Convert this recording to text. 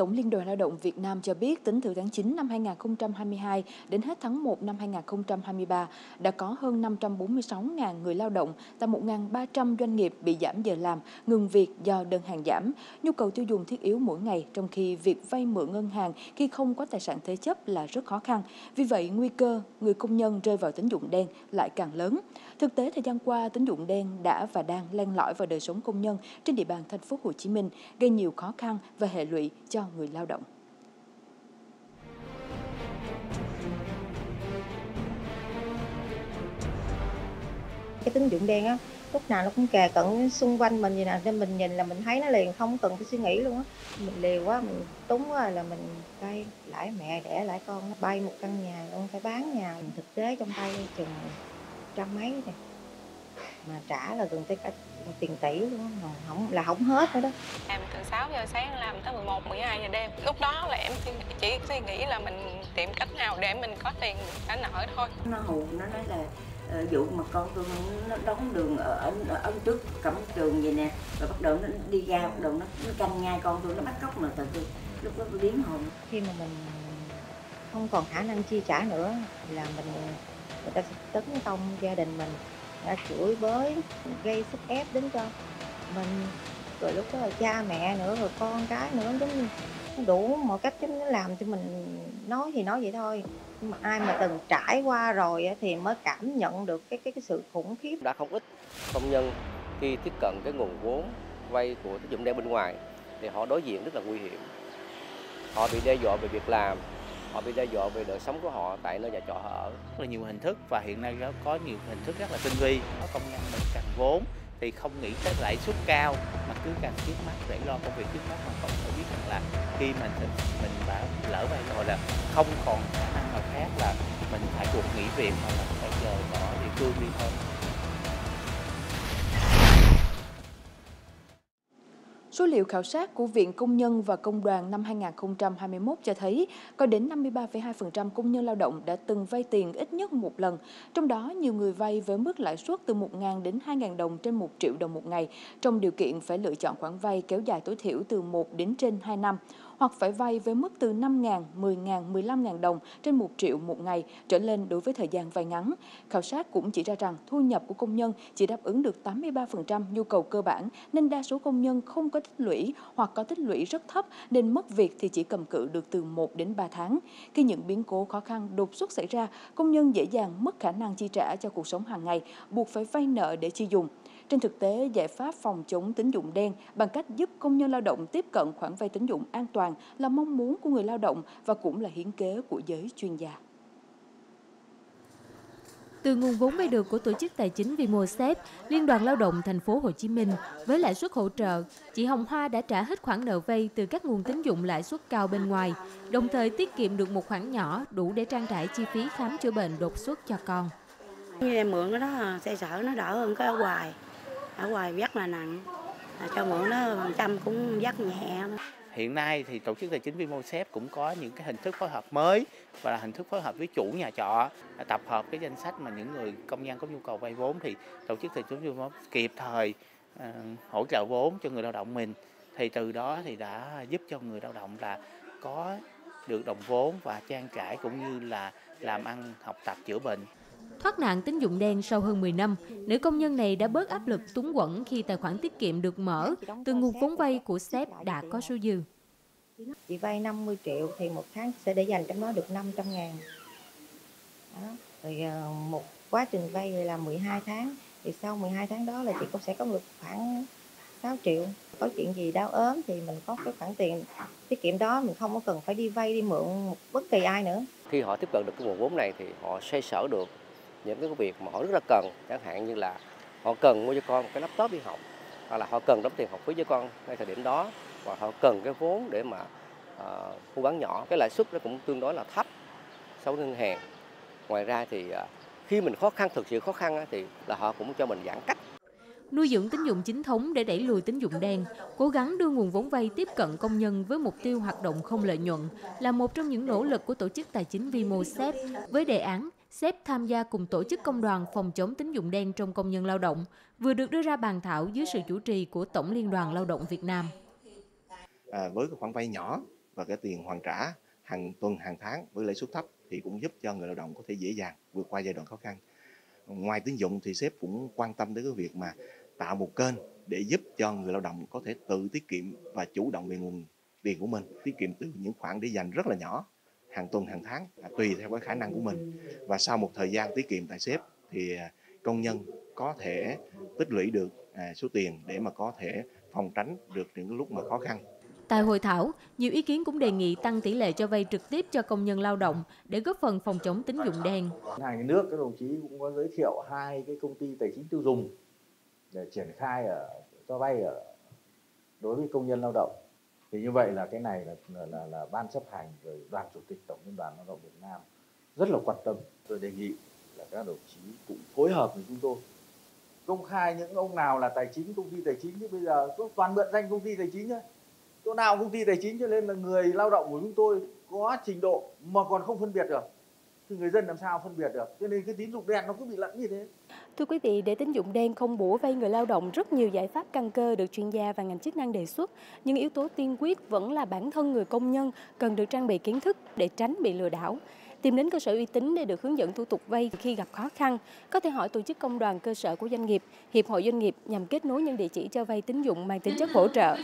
Tổng Liên đoàn Lao động Việt Nam cho biết tính từ tháng 9 năm 2022 đến hết tháng 1 năm 2023 đã có hơn 546.000 người lao động tại 1.300 doanh nghiệp bị giảm giờ làm, ngừng việc do đơn hàng giảm, nhu cầu tiêu dùng thiết yếu mỗi ngày trong khi việc vay mượn ngân hàng khi không có tài sản thế chấp là rất khó khăn. Vì vậy, nguy cơ người công nhân rơi vào tín dụng đen lại càng lớn. Thực tế thời gian qua, tín dụng đen đã và đang len lỏi vào đời sống công nhân trên địa bàn thành phố Hồ Chí Minh, gây nhiều khó khăn và hệ lụy cho người lao động. Cái tín dụng đen á, lúc nào nó cũng kè cận xung quanh mình vậy nè, nên mình nhìn là mình thấy nó liền không cần phải suy nghĩ luôn á. Mình liều quá, mình túng quá là mình vay lãi mẹ đẻ lãi con, nó bay một căn nhà luôn, phải bán nhà. mình Thực tế trong tay chừng trăm mấy này mà trả là gần tới cả tiền tỷ luôn mà không là không hết nữa đó. Làm từ 6 giờ sáng làm tới 11 12 giờ đêm. Lúc đó là em chỉ suy nghĩ là mình tìm cách nào để mình có tiền trả nợ thôi. Nó hù nó nói là uh, dụ mà con tôi nó đóng đường ở ấn, ấn trước cổng trường vậy nè rồi bắt đầu nó đi ra bắt đầu nó, nó canh ngay con tôi nó bắt cóc mà từ tôi lúc đó tôi điếng hồn. Khi mà mình không còn khả năng chi trả nữa là mình người ta sẽ tấn công gia đình mình. Đã chửi bới gây sức ép đến cho mình. Rồi lúc đó là cha mẹ nữa rồi con cái nữa. Giống như đủ mọi cách chúng nó làm cho mình nói thì nói vậy thôi. Nhưng mà ai mà từng trải qua rồi thì mới cảm nhận được cái cái, cái sự khủng khiếp. Đã không ít công nhân khi tiếp cận cái nguồn vốn vay của tín dụng đen bên ngoài thì họ đối diện rất là nguy hiểm. Họ bị đe dọa về việc làm họ bị đe dọa về đời sống của họ tại nơi nhà trọ họ ở. Rất là nhiều hình thức và hiện nay có nhiều hình thức rất là tinh vi. Có công nhân mình cần vốn thì không nghĩ tới lãi suất cao mà cứ càng trước mắt để lo công việc trước mắt mà không phải biết rằng là khi mình mình đã lỡ vay rồi là không còn khả năng nào khác là mình phải buộc nghỉ việc hoặc là phải rời bỏ địa phương đi thôi. Số liệu khảo sát của Viện Công nhân và Công đoàn năm 2021 cho thấy có đến 53,2% công nhân lao động đã từng vay tiền ít nhất một lần, trong đó nhiều người vay với mức lãi suất từ 1.000 đến 2.000 đồng trên 1 triệu đồng một ngày, trong điều kiện phải lựa chọn khoản vay kéo dài tối thiểu từ 1 đến trên 2 năm hoặc phải vay với mức từ 5.000, 10.000, 15.000 đồng trên 1 triệu một ngày trở lên đối với thời gian vay ngắn. Khảo sát cũng chỉ ra rằng thu nhập của công nhân chỉ đáp ứng được 83% nhu cầu cơ bản nên đa số công nhân không có tích lũy hoặc có tích lũy rất thấp nên mất việc thì chỉ cầm cự được từ 1 đến 3 tháng. Khi những biến cố khó khăn đột xuất xảy ra, công nhân dễ dàng mất khả năng chi trả cho cuộc sống hàng ngày, buộc phải vay nợ để chi dùng. Trên thực tế, giải pháp phòng chống tín dụng đen bằng cách giúp công nhân lao động tiếp cận khoản vay tín dụng an toàn là mong muốn của người lao động và cũng là hiến kế của giới chuyên gia. Từ nguồn vốn vay được của tổ chức tài chính Vimosep, Liên đoàn Lao động thành phố Hồ Chí Minh với lãi suất hỗ trợ, chị Hồng Hoa đã trả hết khoản nợ vay từ các nguồn tín dụng lãi suất cao bên ngoài, đồng thời tiết kiệm được một khoản nhỏ đủ để trang trải chi phí khám chữa bệnh đột xuất cho con. Như em mượn cái đó xe sở nó đỡ hơn cái ở ngoài ở ngoài rất là nặng. Cho mượn nó phần trăm cũng rất nhẹ hiện nay thì tổ chức tài chính Vimosep cũng có những cái hình thức phối hợp mới và là hình thức phối hợp với chủ nhà trọ. Tập hợp cái danh sách mà những người công nhân có nhu cầu vay vốn thì tổ chức tài chính Vimosep kịp thời uh, hỗ trợ vốn cho người lao động mình. Thì từ đó thì đã giúp cho người lao động là có được đồng vốn và trang trải cũng như là làm ăn học tập chữa bệnh. Thoát nạn tín dụng đen sau hơn 10 năm, nữ công nhân này đã bớt áp lực túng quẫn khi tài khoản tiết kiệm được mở từ nguồn vốn vay của sếp đã có số dư. Chị vay 50 triệu thì một tháng sẽ để dành trong đó được 500 ngàn. Đó. Rồi ờ, một quá trình vay là 12 tháng, thì sau 12 tháng đó là chị cũng sẽ có được khoảng 6 triệu. Có chuyện gì đau ốm thì mình có cái khoản tiền tiết kiệm đó, mình không có cần phải đi vay đi mượn bất kỳ ai nữa. Khi họ tiếp cận được cái nguồn vốn này thì họ xoay sở được những cái việc mà họ rất là cần. Chẳng hạn như là họ cần mua cho con một cái laptop đi học hoặc là họ cần đóng tiền học phí cho con ngay thời điểm đó và họ cần cái vốn để mà uh, mua bán nhỏ. Cái lãi suất nó cũng tương đối là thấp so với ngân hàng. Ngoài ra thì uh, khi mình khó khăn thực sự khó khăn thì là họ cũng cho mình giãn cách. Nuôi dưỡng tín dụng chính thống để đẩy lùi tín dụng đen, cố gắng đưa nguồn vốn vay tiếp cận công nhân với mục tiêu hoạt động không lợi nhuận là một trong những nỗ lực của tổ chức tài chính Vimosep với đề án xếp tham gia cùng tổ chức công đoàn phòng chống tín dụng đen trong công nhân lao động vừa được đưa ra bàn thảo dưới sự chủ trì của Tổng Liên đoàn Lao động Việt Nam. À, với cái khoản vay nhỏ và cái tiền hoàn trả hàng tuần hàng tháng với lãi suất thấp thì cũng giúp cho người lao động có thể dễ dàng vượt qua giai đoạn khó khăn. Ngoài tín dụng thì sếp cũng quan tâm đến cái việc mà tạo một kênh để giúp cho người lao động có thể tự tiết kiệm và chủ động về nguồn tiền của mình, tiết kiệm từ những khoản để dành rất là nhỏ hàng tuần hàng tháng tùy theo cái khả năng của mình và sau một thời gian tiết kiệm tại sếp thì công nhân có thể tích lũy được số tiền để mà có thể phòng tránh được những lúc mà khó khăn Tại hội thảo, nhiều ý kiến cũng đề nghị tăng tỷ lệ cho vay trực tiếp cho công nhân lao động để góp phần phòng chống tín dụng đen. Ngân hàng nước các đồng chí cũng có giới thiệu hai cái công ty tài chính tiêu dùng để triển khai ở cho vay ở đối với công nhân lao động. Thì như vậy là cái này là là, là, là ban chấp hành rồi đoàn chủ tịch tổng liên đoàn lao động Việt Nam rất là quan tâm. Tôi đề nghị là các đồng chí cũng phối hợp với chúng tôi công khai những ông nào là tài chính công ty tài chính chứ bây giờ toàn mượn danh công ty tài chính thôi chỗ nào công ty tài chính cho nên là người lao động của chúng tôi có trình độ mà còn không phân biệt được thì người dân làm sao phân biệt được cho nên cái tín dụng đen nó cứ bị lẫn như thế Thưa quý vị, để tín dụng đen không bủa vây người lao động, rất nhiều giải pháp căn cơ được chuyên gia và ngành chức năng đề xuất. Nhưng yếu tố tiên quyết vẫn là bản thân người công nhân cần được trang bị kiến thức để tránh bị lừa đảo. Tìm đến cơ sở uy tín để được hướng dẫn thủ tục vay khi gặp khó khăn. Có thể hỏi tổ chức công đoàn cơ sở của doanh nghiệp, hiệp hội doanh nghiệp nhằm kết nối những địa chỉ cho vay tín dụng mang tính chất hỗ trợ.